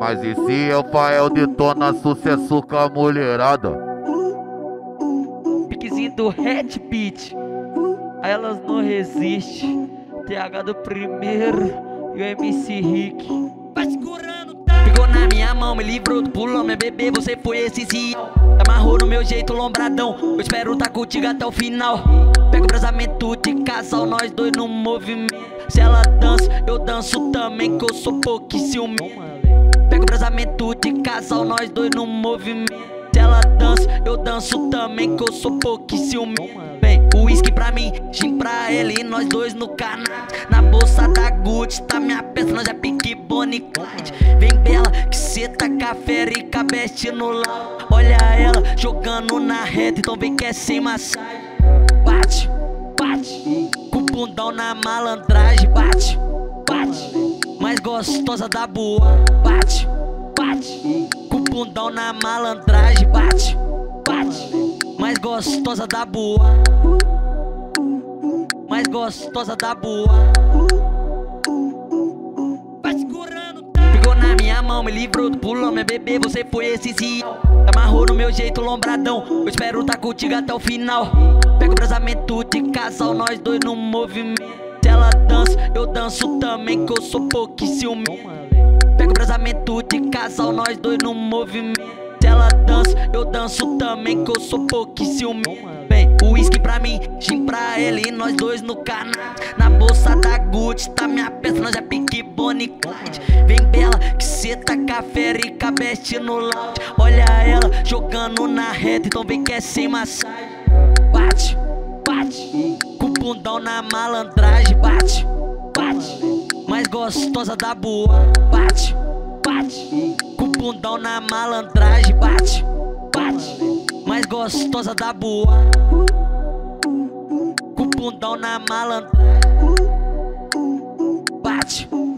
Mas e se Rafael detona sucesso com a mulherada? Piquezinho do Red Beat. Aí elas não resistem. TH do primeiro e o MC Rick. Vai segurando, tá? Pegou na minha mão, me livrou do pulão, meu bebê, você foi essencial. Amarrou no meu jeito, lombradão. Eu espero tá contigo até o final. Pega o brasamento de casal, nós dois no movimento. Se ela dança, eu danço também, que eu sou pouquíssimo. Pega o brasamento de casal, nós dois no movimento. Ela dança, eu danço também, que eu sou pouquíssimo. Bem, uísque pra mim, gin pra ele, nós dois no canal. Na bolsa da Gucci, tá minha peça, nós é pique Bonnie Clyde. Vem bela, que cê tá café e cabeste no lau. Olha ela jogando na reta, então vem que é sem massagem. Bate, bate, com o bundão na malandragem. Bate, gostosa da boa. Bate, bate, com o bundão na malandragem. Bate, bate, mais gostosa da boa. Mais gostosa da boa. Vai segurando? Pegou na minha mão, me livrou do pulão, minha bebê, você foi essencial. Amarrou no meu jeito, lombradão. Eu espero tá contigo até o final. Pega o brasamento de casal, nós dois no movimento. Eu danço também, que eu sou pouquíssimo. Pega o brasamento de casal, nós dois no movimento. Ela dança, eu danço também, que eu sou pouquíssimo. Bem, uísque pra mim, gin pra ele, nós dois no canal. Na bolsa da Gucci, tá minha peça, nós é pique Bonnie Clyde. Vem bela, que cê tá café e cabeste no lounge. Olha ela jogando na reta, então vem que é sem massagem. Bate, bate, bundão na malandragem. Bate, bate, mais gostosa da boa. Bate, bate, com o bundão na malandragem. Bate, bate, mais gostosa da boa. Com o bundão na malandragem. Bate.